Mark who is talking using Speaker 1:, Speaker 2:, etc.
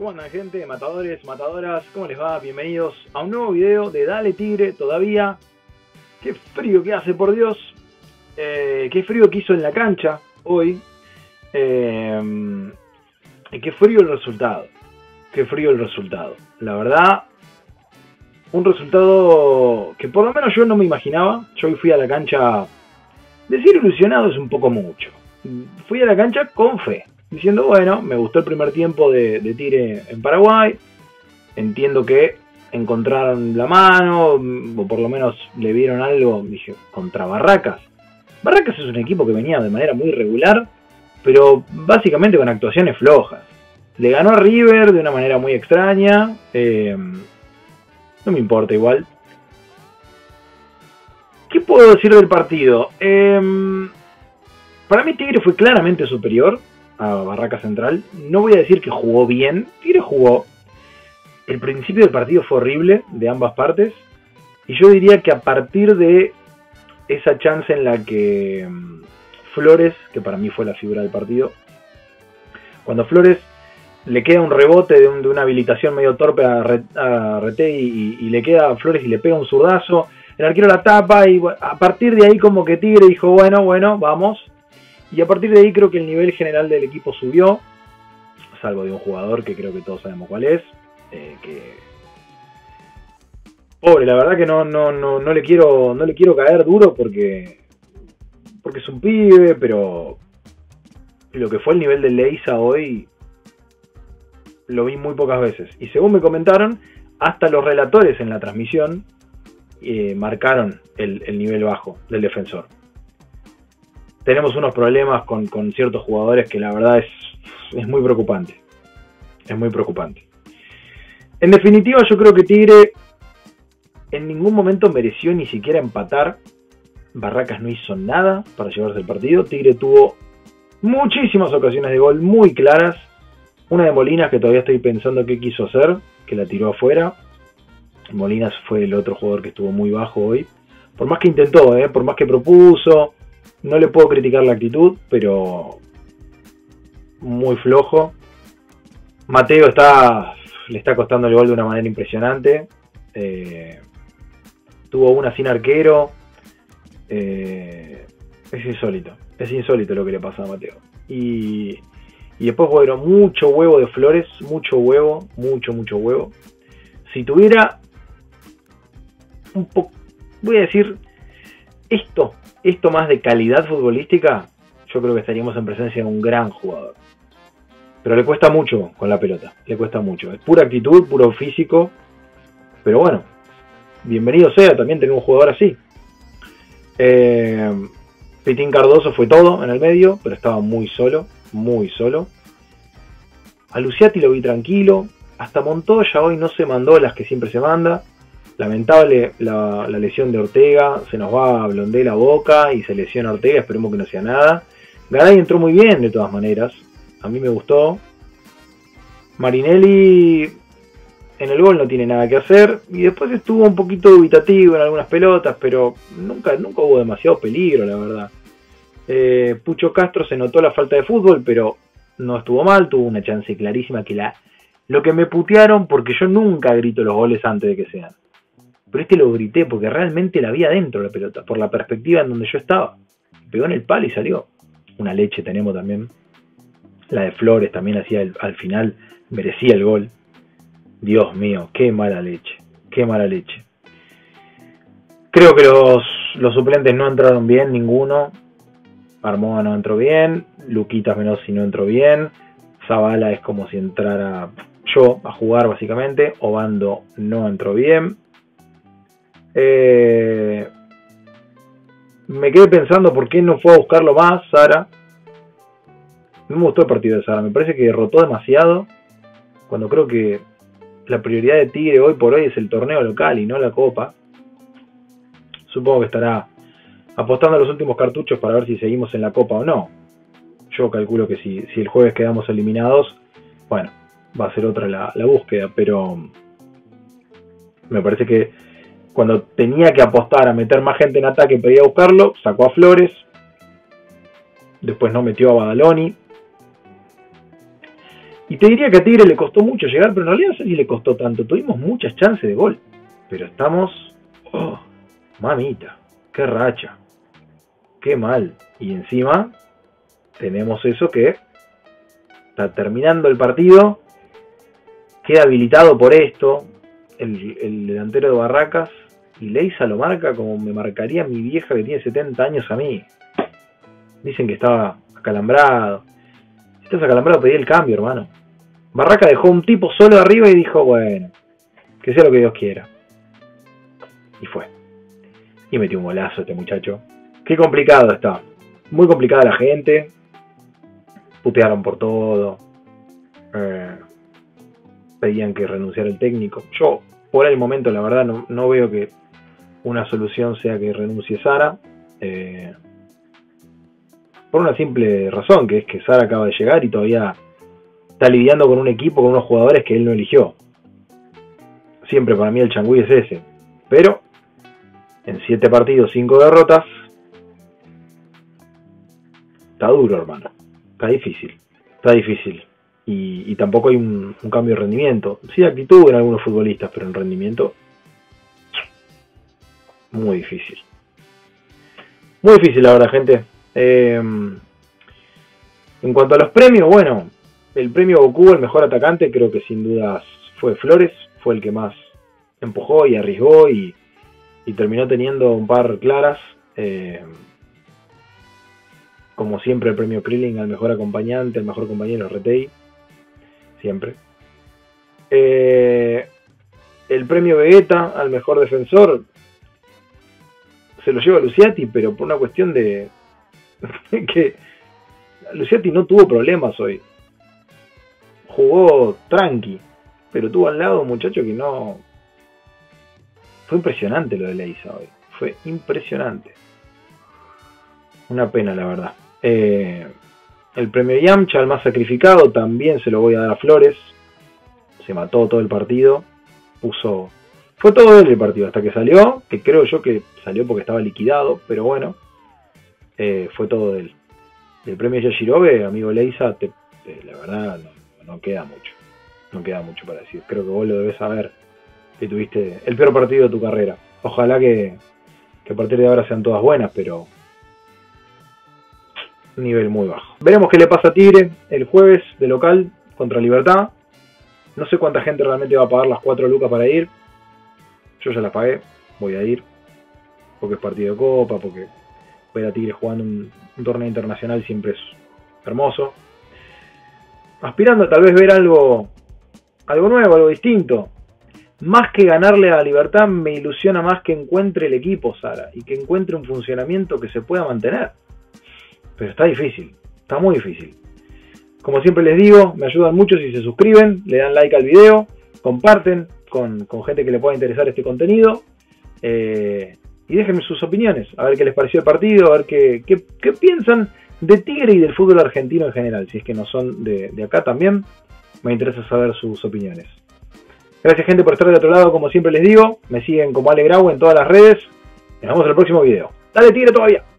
Speaker 1: ¿Cómo andan gente? Matadores, matadoras, ¿cómo les va? Bienvenidos a un nuevo video de Dale Tigre todavía. Qué frío que hace, por Dios. Eh, qué frío que hizo en la cancha hoy. Eh, y qué frío el resultado. Qué frío el resultado. La verdad, un resultado que por lo menos yo no me imaginaba. Yo hoy fui a la cancha. Decir ilusionado es un poco mucho. Fui a la cancha con fe diciendo, bueno, me gustó el primer tiempo de, de Tigre en Paraguay, entiendo que encontraron la mano, o por lo menos le vieron algo, dije, contra Barracas. Barracas es un equipo que venía de manera muy regular, pero básicamente con actuaciones flojas. Le ganó a River de una manera muy extraña, eh, no me importa igual. ¿Qué puedo decir del partido? Eh, para mí Tigre fue claramente superior, a Barraca Central. No voy a decir que jugó bien, Tigre jugó. El principio del partido fue horrible de ambas partes. Y yo diría que a partir de esa chance en la que mm, Flores, que para mí fue la figura del partido, cuando Flores le queda un rebote de, una habilitación medio torpe a, Rete y, le queda a Flores y le pega un zurdazo, el arquero la tapa y a partir de ahí como que Tigre dijo, bueno, bueno, vamos, y a partir de ahí creo que el nivel general del equipo subió, salvo de un jugador que creo que todos sabemos cuál es, eh, pobre, la verdad que no, no, no, no le quiero, no le quiero caer duro porque, porque es un pibe, pero lo que fue el nivel de Leisa hoy lo vi muy pocas veces. Y según me comentaron, hasta los relatores en la transmisión eh, marcaron el nivel bajo del defensor tenemos unos problemas con, ciertos jugadores que la verdad es, es muy preocupante. Es muy preocupante. En definitiva, yo creo que Tigre en ningún momento mereció ni siquiera empatar. Barracas no hizo nada para llevarse el partido. Tigre tuvo muchísimas ocasiones de gol muy claras. Una de Molinas que todavía estoy pensando qué quiso hacer, que la tiró afuera. Molinas fue el otro jugador que estuvo muy bajo hoy. Por más que intentó, ¿eh? por más que propuso, no le puedo criticar la actitud, pero muy flojo. Mateo está le está costando el gol de una manera impresionante. Eh, tuvo una sin arquero. Eh, es insólito. Es insólito lo que le pasa a Mateo. Y, y después, bueno, mucho huevo de flores. Mucho huevo. Mucho, mucho huevo. Si tuviera un poco... Voy a decir esto esto más de calidad futbolística, yo creo que estaríamos en presencia de un gran jugador. Pero le cuesta mucho con la pelota, le cuesta mucho. Es pura actitud, puro físico. Pero bueno, bienvenido sea también tener un jugador así. Eh, Pitín Cardoso fue todo en el medio, pero estaba muy solo, muy solo. A Luciati lo vi tranquilo. Hasta Montoya hoy no se mandó las que siempre se manda. Lamentable la, lesión de Ortega, se nos va a Blondé la boca y se lesiona Ortega, esperemos que no sea nada. Garay entró muy bien de todas maneras, a mí me gustó. Marinelli en el gol no tiene nada que hacer y después estuvo un poquito dubitativo en algunas pelotas, pero nunca, nunca hubo demasiado peligro, la verdad. Eh, Pucho Castro se notó la falta de fútbol, pero no estuvo mal, tuvo una chance clarísima que la... Lo que me putearon porque yo nunca grito los goles antes de que sean pero este lo grité porque realmente la vi adentro la pelota, por la perspectiva en donde yo estaba. Pegó en el palo y salió. Una leche tenemos también. La de Flores también hacía al final, merecía el gol. Dios mío, qué mala leche, qué mala leche. Creo que los, los suplentes no entraron bien, ninguno. Armoa no entró bien, Luquitas si no entró bien, Zavala es como si entrara yo a jugar básicamente, Obando no entró bien, eh, me quedé pensando por qué no fue a buscarlo más Sara. No me gustó el partido de Sara, me parece que derrotó demasiado. Cuando creo que la prioridad de Tigre hoy por hoy es el torneo local y no la copa. Supongo que estará apostando a los últimos cartuchos para ver si seguimos en la copa o no. Yo calculo que si, el jueves quedamos eliminados, bueno, va a ser otra la búsqueda, pero me parece que cuando tenía que apostar a meter más gente en ataque, pedía buscarlo, sacó a Flores, después no metió a Badaloni. Y te diría que a Tigre le costó mucho llegar, pero en realidad no sé si le costó tanto. Tuvimos muchas chances de gol. Pero estamos... Oh, mamita, qué racha. Qué mal. Y encima tenemos eso que está terminando el partido. Queda habilitado por esto. El, el delantero de Barracas. Y Leisa lo marca como me marcaría mi vieja que tiene 70 años a mí. Dicen que estaba acalambrado. Si estás acalambrado, pedí el cambio, hermano. Barraca dejó un tipo solo arriba y dijo, bueno, que sea lo que Dios quiera. Y fue. Y metió un golazo este muchacho. Qué complicado está. Muy complicada la gente. Putearon por todo. Eh, pedían que renunciara el técnico. Yo, por el momento, la verdad, no, no veo que una solución sea que renuncie Sara. Eh, por una simple razón, que es que Sara acaba de llegar y todavía está lidiando con un equipo, con unos jugadores que él no eligió. Siempre para mí el changüí es ese. Pero en 7 partidos, 5 derrotas, está duro, hermano. Está difícil. Está difícil. Y, tampoco hay un, cambio de rendimiento. Sí, actitud en algunos futbolistas, pero en rendimiento muy difícil. Muy difícil la verdad, gente. Eh, en cuanto a los premios, bueno, el premio Goku, el mejor atacante, creo que sin dudas fue Flores, fue el que más empujó y arriesgó y, terminó teniendo un par claras. Eh, como siempre, el premio Krilling al mejor acompañante, el mejor compañero Retei, siempre. Eh, el premio Vegeta al mejor defensor se lo lleva Luciati, pero por una cuestión de que Luciati no tuvo problemas hoy jugó tranqui, pero tuvo al lado un muchacho que no... Fue impresionante lo de Leisa hoy, fue impresionante. Una pena, la verdad. Eh, el premio Yamcha, el más sacrificado, también se lo voy a dar a Flores. Se mató todo el partido. Puso. Fue todo él el partido hasta que salió. Que creo yo que salió porque estaba liquidado. Pero bueno. Eh, fue todo él. El premio Yashirobe, amigo Leisa, la verdad no, no queda mucho. No queda mucho para decir. Creo que vos lo debes saber. Que tuviste el peor partido de tu carrera. Ojalá que, que a partir de ahora sean todas buenas, pero nivel muy bajo. Veremos qué le pasa a Tigre el jueves de local contra Libertad. No sé cuánta gente realmente va a pagar las 4 lucas para ir. Yo ya las pagué, voy a ir. Porque es partido de copa, porque ver a Tigre jugando un torneo internacional siempre es hermoso aspirando a tal vez ver algo, algo nuevo, algo distinto. Más que ganarle a la libertad, me ilusiona más que encuentre el equipo, Sara, y que encuentre un funcionamiento que se pueda mantener. Pero está difícil, está muy difícil. Como siempre les digo, me ayudan mucho si se suscriben, le dan like al video, comparten con, gente que le pueda interesar este contenido. Eh, y déjenme sus opiniones, a ver qué les pareció el partido, a ver qué, qué, qué piensan de Tigre y del fútbol argentino en general, si es que no son de, acá también, me interesa saber sus opiniones. Gracias gente por estar del otro lado, como siempre les digo, me siguen como Ale Grau en todas las redes, nos vemos en el próximo video. Dale Tigre todavía.